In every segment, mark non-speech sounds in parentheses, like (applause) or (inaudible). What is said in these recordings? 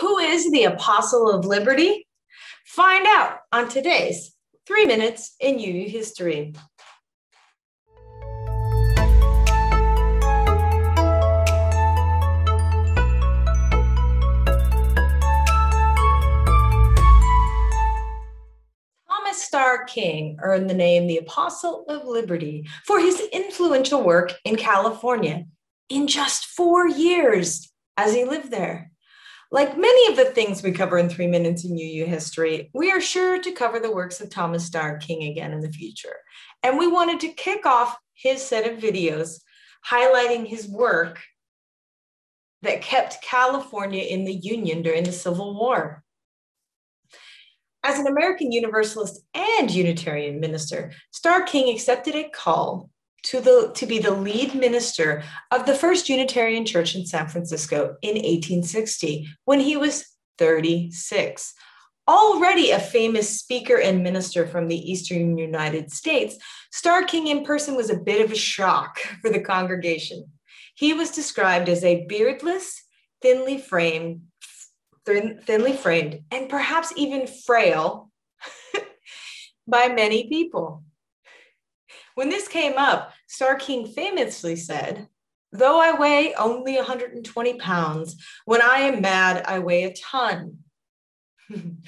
Who is the Apostle of Liberty? Find out on today's Three Minutes in UU History. Thomas Starr King earned the name the Apostle of Liberty for his influential work in California in just four years as he lived there. Like many of the things we cover in three minutes in UU history, we are sure to cover the works of Thomas Starr King again in the future. And we wanted to kick off his set of videos highlighting his work that kept California in the Union during the Civil War. As an American Universalist and Unitarian minister, Starr King accepted a call to, the, to be the lead minister of the First Unitarian Church in San Francisco in 1860 when he was 36. Already a famous speaker and minister from the Eastern United States, Starr King in person was a bit of a shock (laughs) for the congregation. He was described as a beardless, thinly framed, thin, thinly framed, and perhaps even frail (laughs) by many people. When this came up, Starr King famously said, Though I weigh only 120 pounds, when I am mad, I weigh a ton. (laughs)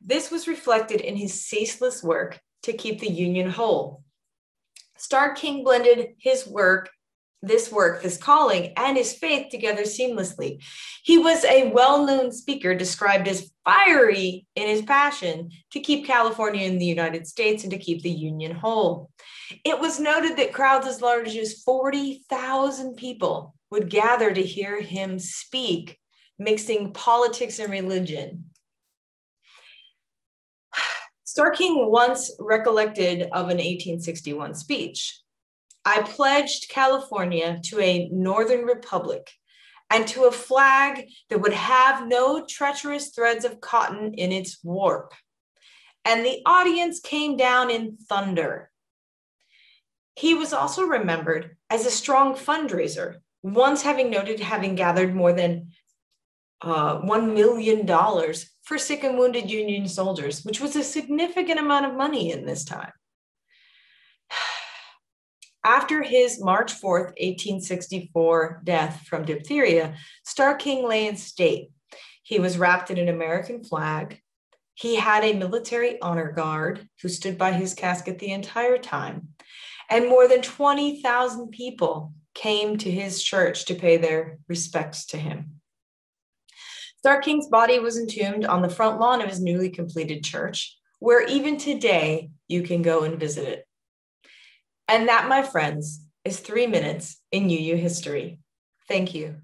this was reflected in his ceaseless work to keep the Union whole. Starr King blended his work this work, this calling, and his faith together seamlessly. He was a well known speaker described as fiery in his passion to keep California in the United States and to keep the Union whole. It was noted that crowds as large as 40,000 people would gather to hear him speak, mixing politics and religion. (sighs) Starr King once recollected of an 1861 speech I pledged California to a Northern Republic and to a flag that would have no treacherous threads of cotton in its warp. And the audience came down in thunder. He was also remembered as a strong fundraiser, once having noted having gathered more than uh, $1 million for sick and wounded Union soldiers, which was a significant amount of money in this time. After his March 4th, 1864 death from diphtheria, Starr King lay in state. He was wrapped in an American flag. He had a military honor guard who stood by his casket the entire time. And more than 20,000 people came to his church to pay their respects to him. Starr King's body was entombed on the front lawn of his newly completed church, where even today you can go and visit it. And that, my friends, is three minutes in UU history. Thank you.